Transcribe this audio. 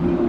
Mm-hmm.